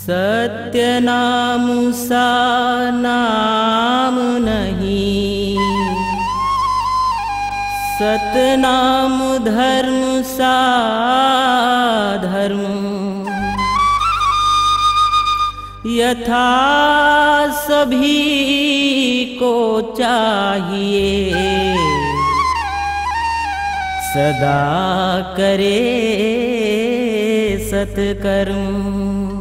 सत्य नाम सा नाम नहीं। सतनाम धर्म सा धर्म। यथा सभी को चाहिए। सदा करे सत्कर्म।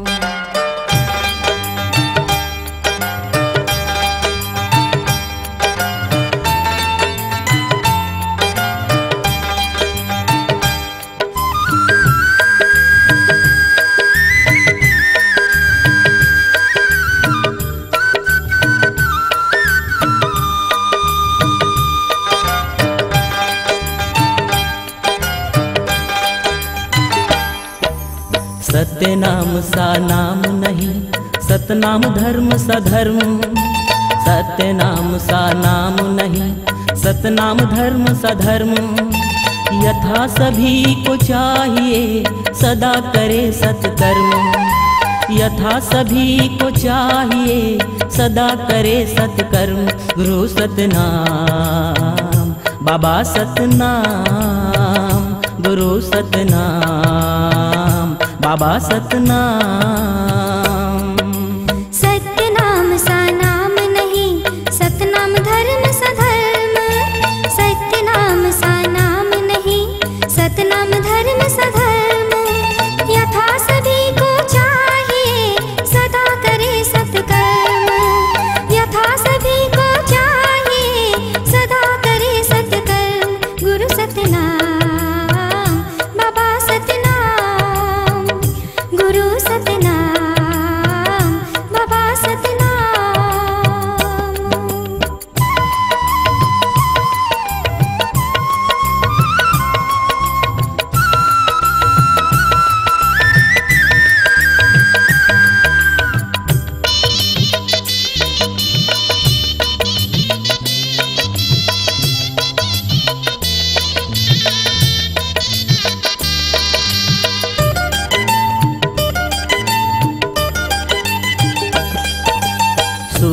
सत्य नाम सा नाम नहीं, सतनाम धर्म सधर्म सत्य नाम सा नाम नहीं, सतनाम धर्म सा धर्म। यथा सभी को चाहिए, सदा करे सत्कर्म। यथा सभी को चाहिए, सदा करे सत्कर्म। गुरु सतनाम, बाबा सतनाम, गुरु सतनाम। बाबा सतनाम।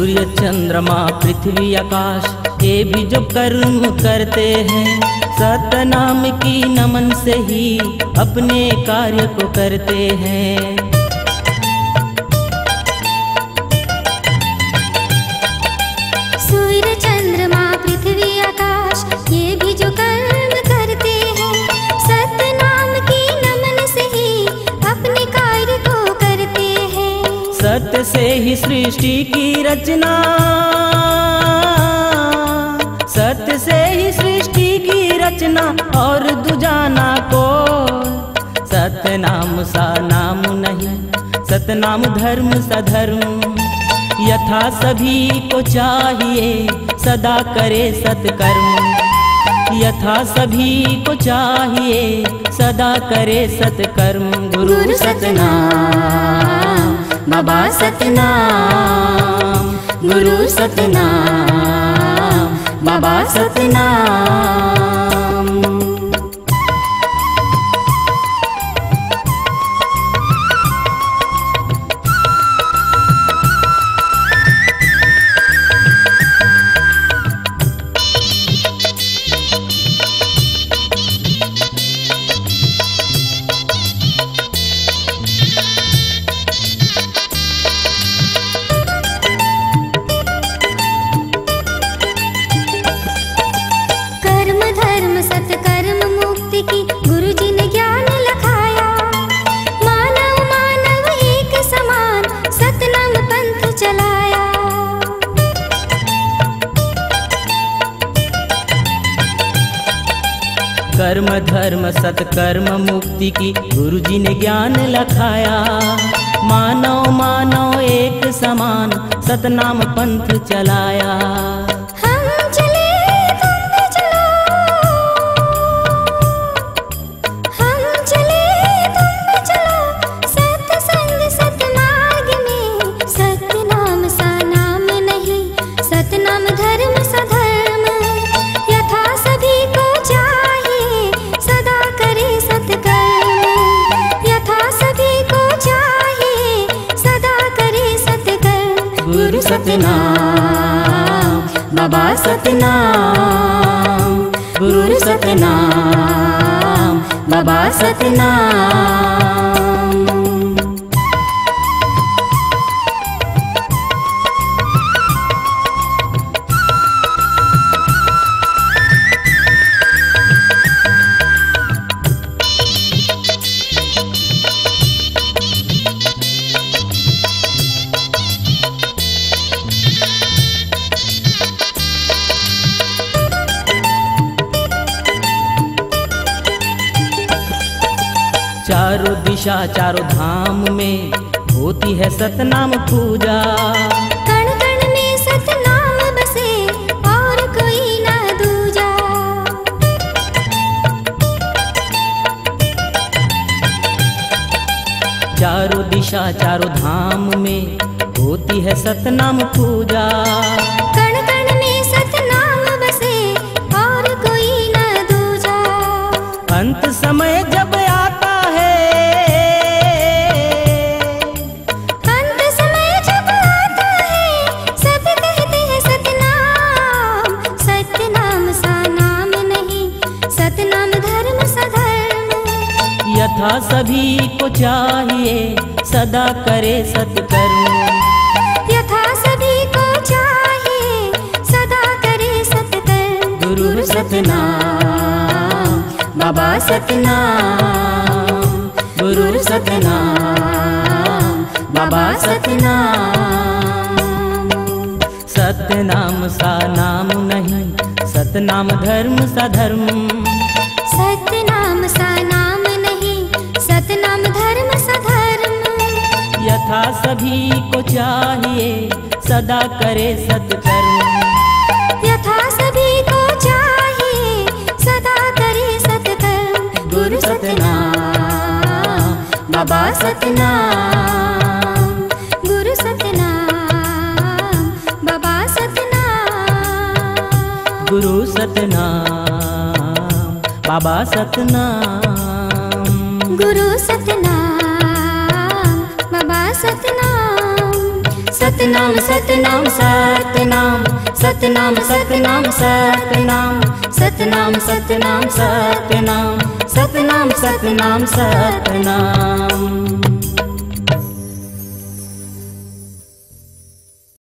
सूर्य चंद्रमा, पृथ्वी आकाश, ये भी जो कर्म करते हैं। सतनाम की नमन से ही अपने कार्य को करते हैं। सृष्टि की रचना। सत्य से ही सृष्टि की रचना और दुजाना को सतनाम सा नाम नहीं सतनाम धर्म सधर्म यथा सभी को चाहिए सदा करे सत्कर्म। यथा सभी को चाहिए सदा करे सत्कर्म। गुरु सतनाम। बाबा सतनाम गुरु सतनाम बाबा सतनाम कर्म, धर्म, सत्कर्म, मुक्ति की गुरु जी ने ज्ञान लखाया। मानव मानव एक समान सतनाम पंथ चलाया। हम सतना बाबा सतना गुरु सतना बाबा सतना चारों दिशा चारों धाम में होती है सतनाम पूजा। कण कण में सतनाम बसे और कोई न दूजा। चारों दिशा चारों धाम में होती है सतनाम पूजा। यथा सभी को चाहिए सदा करे सत्कर्म यथा सभी को चाहिए सदा करे सतकर्म गुरु सतनाम बाबा सतनाम गुरु सतनाम बाबा सतनाम। सतनाम सा नाम नहीं सतनाम धर्म सा धर्म। धर्म सा धर्म यथा सभी को चाहिए सदा करे सत्कर्म यथा सभी को चाहिए सदा करे सतकर्म गुरु सतनाम बाबा सतनाम गुरु सतनाम बाबा सतनाम गुरु सतनाम बाबा सतनाम गुरु सतनाम सतनाम सतनाम सतनाम सतनाम सतनाम सतनाम सतनाम सतनाम सतनाम सतनाम सतनाम सतनाम सतनाम